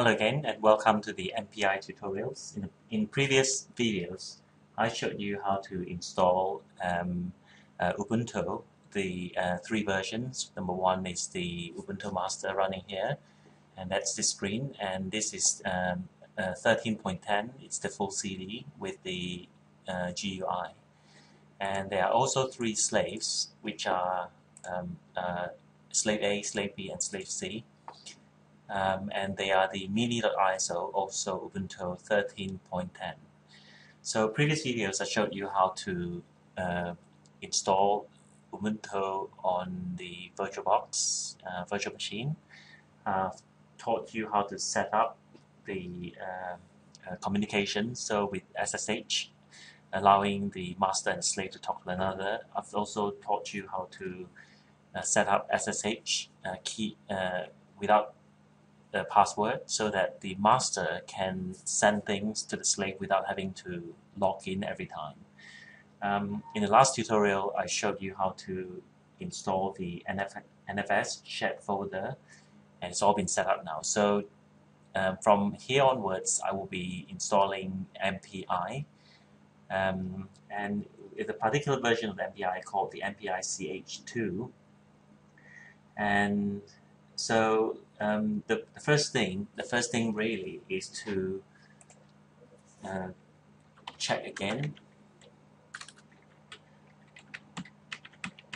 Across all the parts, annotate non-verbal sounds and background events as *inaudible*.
Hello again and welcome to the MPI tutorials. In, in previous videos, I showed you how to install um, uh, Ubuntu, the uh, three versions. Number one is the Ubuntu master running here, and that's the screen. And this is 13.10. Um, uh, it's the full CD with the uh, GUI. And there are also three slaves, which are um, uh, slave A, slave B, and slave C um, and they are the mini.iso, also Ubuntu 13.10. So previous videos I showed you how to uh, install Ubuntu on the VirtualBox uh, virtual machine. I've taught you how to set up the uh, uh communication, so with SSH, allowing the master and slave to talk to another. I've also taught you how to uh, set up SSH uh, key without the password so that the master can send things to the slave without having to log in every time. Um, in the last tutorial, I showed you how to install the NF NFS shared folder, and it's all been set up now. So um, from here onwards, I will be installing MPI, um, and a particular version of MPI called the MPI CH2, and so um, the, the first thing, the first thing really is to uh, check again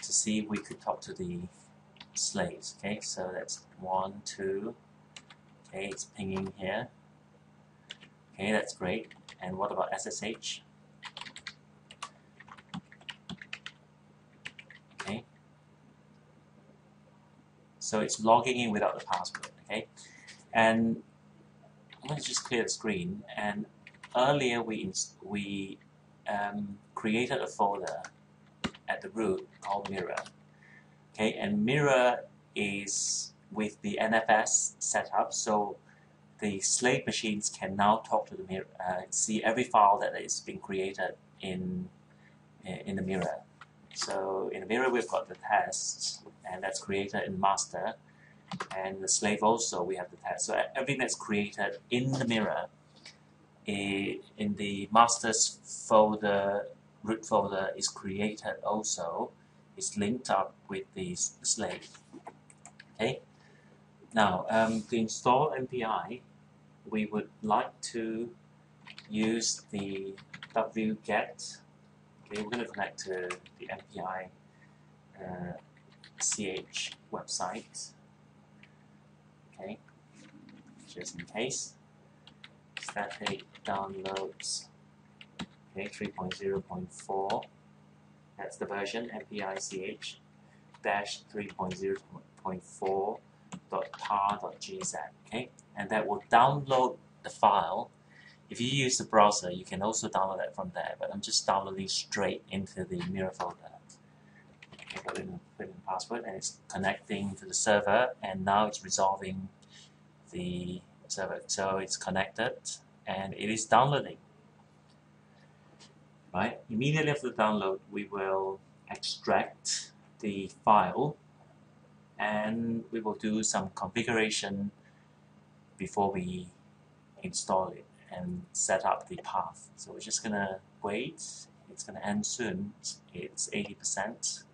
to see if we could talk to the slaves. Okay, so that's one, two. Okay, it's pinging here. Okay, that's great. And what about SSH? So it's logging in without the password, okay? And let's just clear the screen. And earlier we we um, created a folder at the root called mirror. Okay, and mirror is with the NFS setup, so the slave machines can now talk to the mirror, uh, see every file that is being created in in the mirror. So in the mirror we've got the test and that's created in master and the slave also we have the test. So everything that's created in the mirror in the master's folder root folder is created also is linked up with the slave. Okay. Now um, to install MPI we would like to use the wget We're going to connect to the MPI uh, CH website. Okay, just in case. Static downloads. Okay, 3.0.4. That's the version MPI CH dash 3.0.4 tar.gz. Okay, and that will download the file if you use the browser, you can also download it from there, but I'm just downloading straight into the mirror folder. Okay, put in, put in password and it's connecting to the server and now it's resolving the server. So it's connected and it is downloading. Right, immediately after the download, we will extract the file and we will do some configuration before we install it and set up the path. So we're just going to wait. It's going to end soon. It's 80%.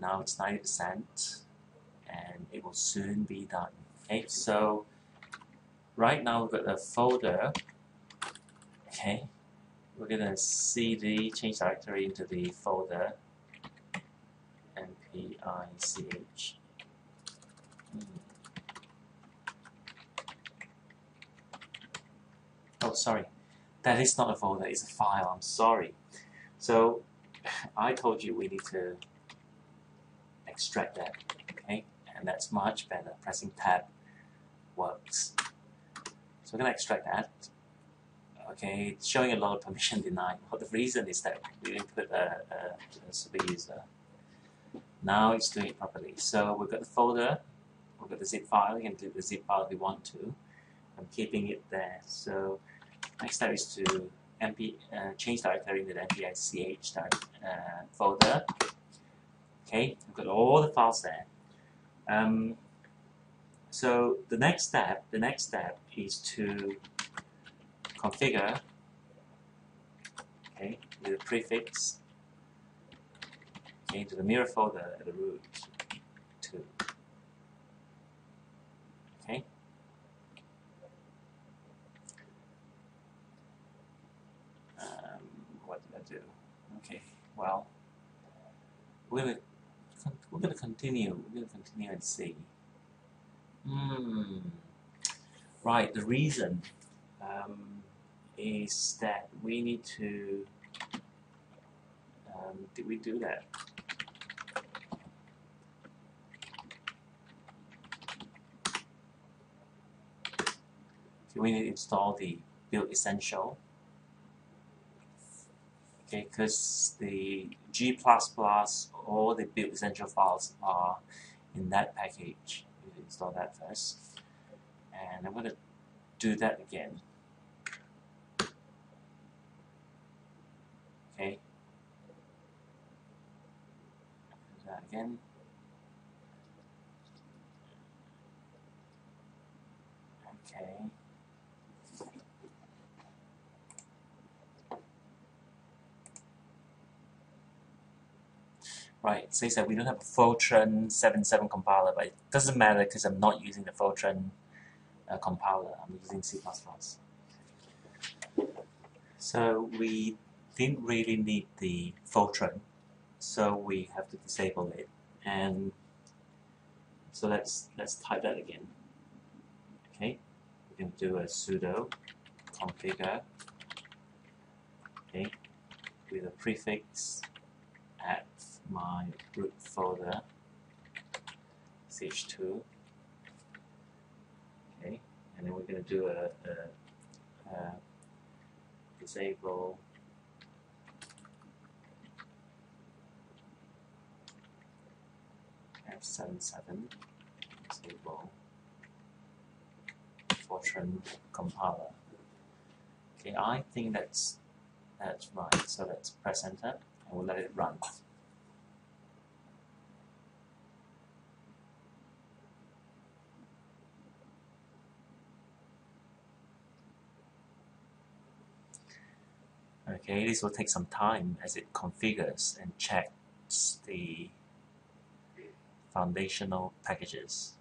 Now it's 90% and it will soon be done. Okay, so right now we've got a folder. Okay, we're going to cd change directory into the folder mpich. Oh, sorry. That is not a folder, it's a file. I'm sorry. So *laughs* I told you we need to extract that, okay? And that's much better. Pressing tab works. So we're going to extract that. Okay, it's showing a lot of permission *laughs* denied. Well, the reason is that we didn't put a, a, a super user. Now it's doing it properly. So we've got the folder, we've got the zip file, we can do the zip file if we want to. I'm keeping it there. So next step is to MP, uh, change directory into the MPICH uh, folder. Okay, I've got all the files there. Um, so the next step, the next step is to configure okay, a prefix okay, to the mirror folder at the root to okay. Um, what did I do? Okay, well, we're gonna we're gonna continue. We're gonna continue and see. Hmm. Right. The reason um, is that we need to. Um, did we do that? So we need to install the build essential. Okay, because the G++ all the build essential files are in that package. We install that first, and I'm going to do that again. Okay. Do that again. Okay. Right, it says that we don't have a Fortran 7.7 compiler, but it doesn't matter because I'm not using the Fortran uh, compiler, I'm using C++. So we didn't really need the Fortran, so we have to disable it. And so let's let's type that again. Okay, we can do a sudo configure okay with a prefix my root folder. Ch2 okay and then we're going to do a, a, a disable. F77 disable. Fortran compiler. Okay I think that's that's right. So let's press enter and we'll let it run Okay, this will take some time as it configures and checks the foundational packages.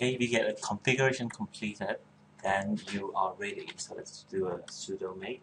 Okay, you get a configuration completed, then you are ready. So let's do a sudo make.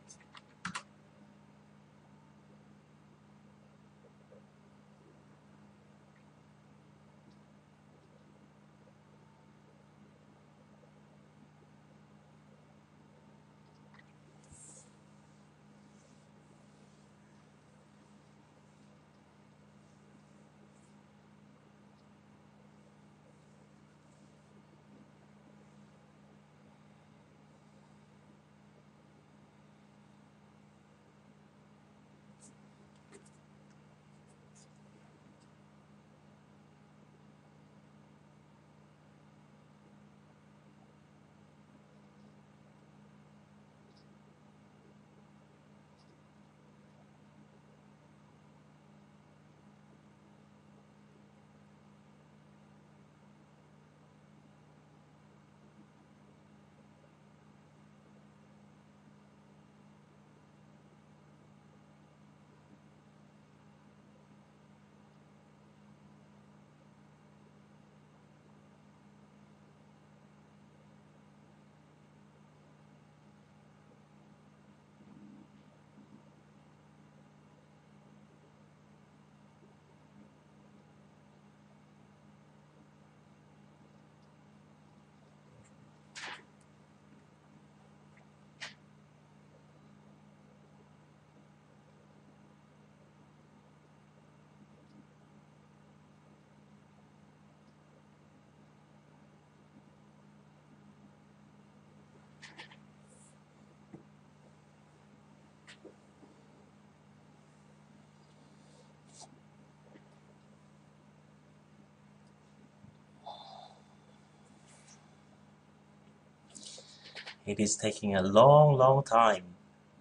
It is taking a long, long time.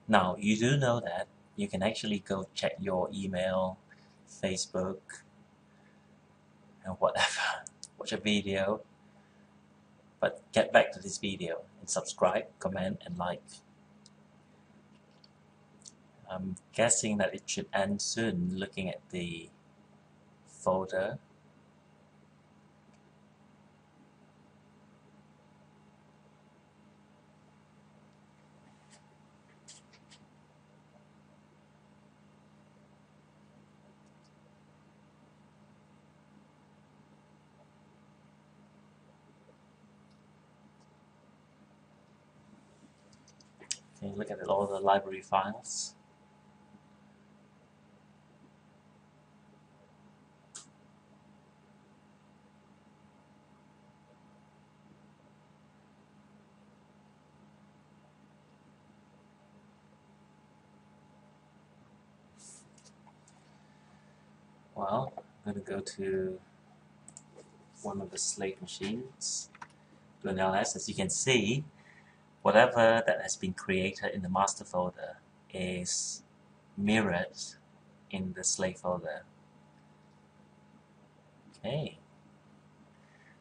Now, you do know that you can actually go check your email, Facebook, and whatever, *laughs* watch a video. But get back to this video and subscribe, comment, and like. I'm guessing that it should end soon looking at the folder. Look at all the library files. Well, I'm going to go to one of the slave machines, do an ls. As you can see, whatever that has been created in the master folder is mirrored in the slave folder. Okay.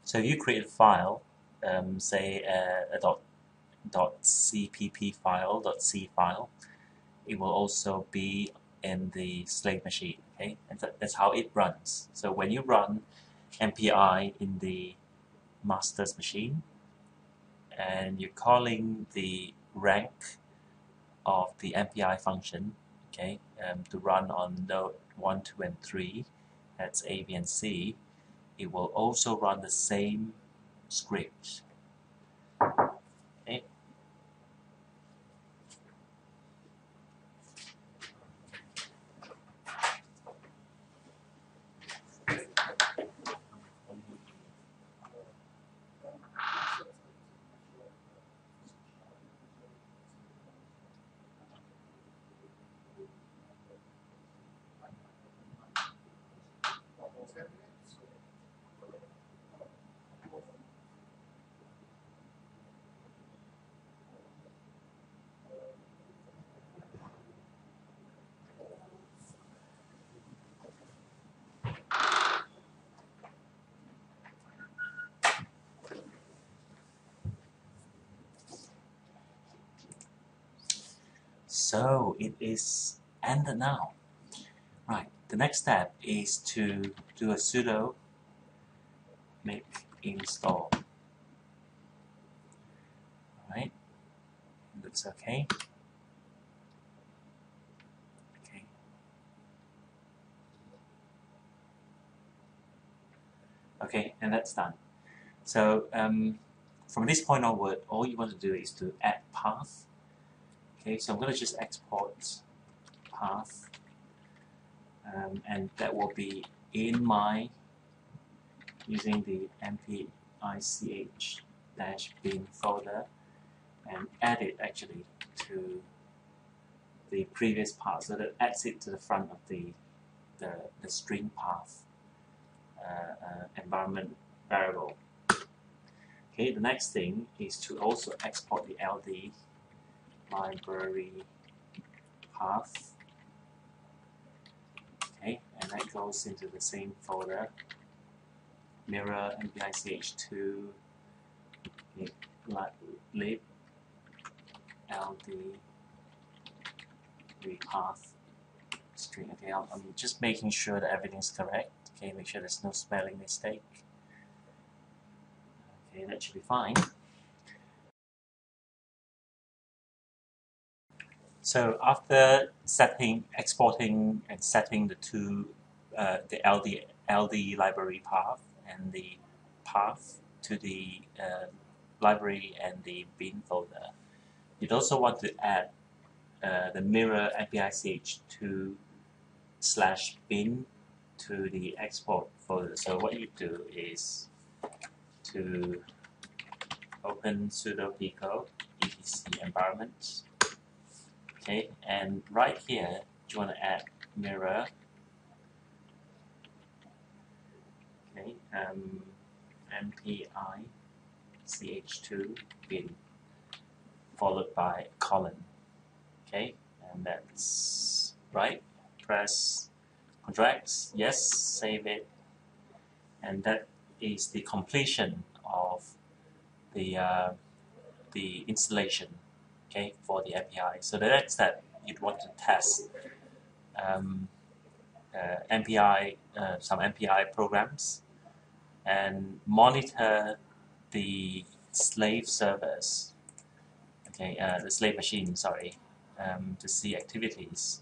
So if you create a file, um, say a, a dot, dot cpp file, dot c file, it will also be in the slave machine. Okay, and that's how it runs. So when you run MPI in the master's machine, and you're calling the rank of the MPI function, okay, um, to run on node 1, 2, and 3, that's A, B, and C, it will also run the same script. Okay. So it is ended now. Right, the next step is to do a sudo make install. Alright, looks okay. Okay. Okay, and that's done. So um, from this point onward, all you want to do is to add path Okay, so I'm going to just export path um, and that will be in my using the mpich bin folder and add it actually to the previous path so that adds it to the front of the the, the string path uh, uh, environment variable. Okay, the next thing is to also export the LD library path. Okay, and that goes into the same folder. Mirror MPICH2 lib ld path string. Okay, I'm just making sure that everything's correct. Okay, make sure there's no spelling mistake. Okay, that should be fine. So after setting, exporting and setting the two, uh, the LD, LD library path and the path to the uh, library and the bin folder, you'd also want to add uh, the mirror MPICH2 slash bin to the export folder. So what you do is to open sudo pico etc environment Okay, and right here, you want to add mirror. Okay, um, MPI CH2 bin. followed by colon. Okay, and that's right. Press Control X, yes, save it, and that is the completion of the uh, the installation okay for the MPI. So the next step you'd want to test um, uh, MPI uh, some MPI programs and monitor the slave servers okay uh, the slave machine sorry um, to see activities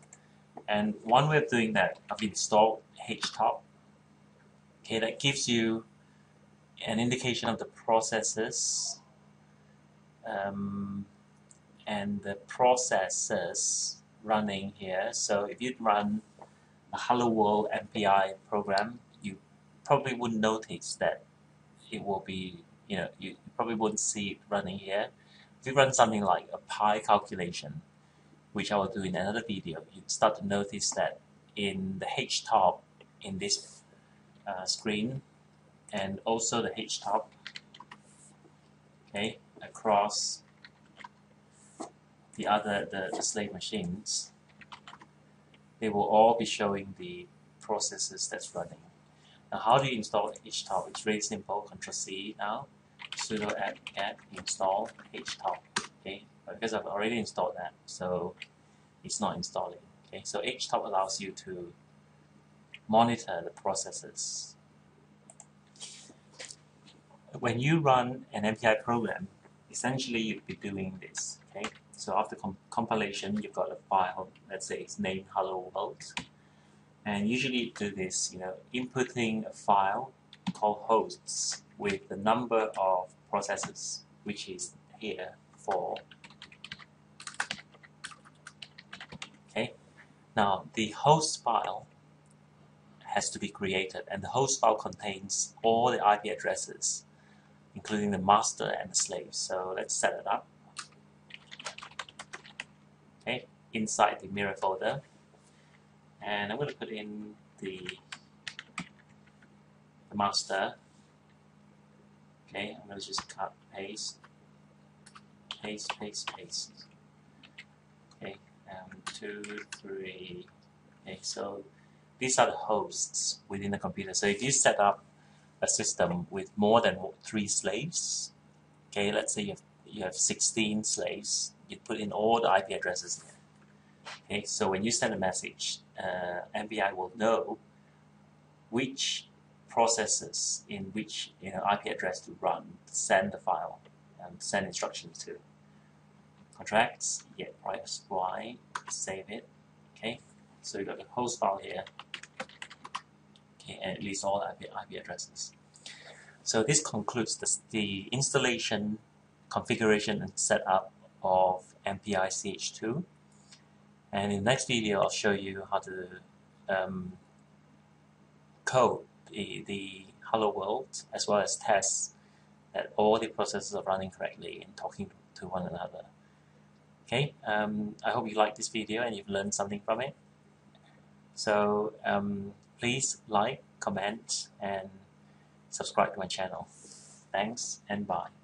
and one way of doing that I've installed HTOP okay that gives you an indication of the processes um, and the processes running here. So if you run a Hello World MPI program, you probably wouldn't notice that it will be, you know, you probably wouldn't see it running here. If you run something like a pi calculation, which I will do in another video, you start to notice that in the HTOP in this uh, screen, and also the H top okay across the other the, the slave machines they will all be showing the processes that's running. Now how do you install HTOP it's very simple. Control C now sudo apt get install HTOP okay? But because I've already installed that so it's not installing. Okay? So HTOP allows you to monitor the processes. When you run an MPI program, essentially you'd be doing this. Okay, so after comp compilation, you've got a file. Let's say it's named Hello World, and usually you do this. You know, inputting a file called hosts with the number of processes, which is here for. Okay, now the host file has to be created, and the host file contains all the IP addresses including the master and the slave. So let's set it up. Okay, inside the mirror folder. And I'm going to put in the, the master. Okay, I'm going to just cut, paste, paste, paste, paste. Okay, um, two, three. Okay, so these are the hosts within the computer. So if you set up a system with more than three slaves, okay, let's say you have, you have 16 slaves, you put in all the IP addresses Okay, so when you send a message, uh, MPI will know which processes in which you know, IP address to run, send the file, and send instructions to. Control X, yeah, press Y, save it. Okay, so you got the host file here okay, and at least all the IP, IP addresses. So this concludes the, the installation, configuration, and setup of MPI CH2. And in the next video, I'll show you how to um, code the, the Hello World as well as test that all the processes are running correctly and talking to one another. Okay, um, I hope you liked this video and you've learned something from it. So um, please like, comment, and subscribe to my channel. Thanks and bye.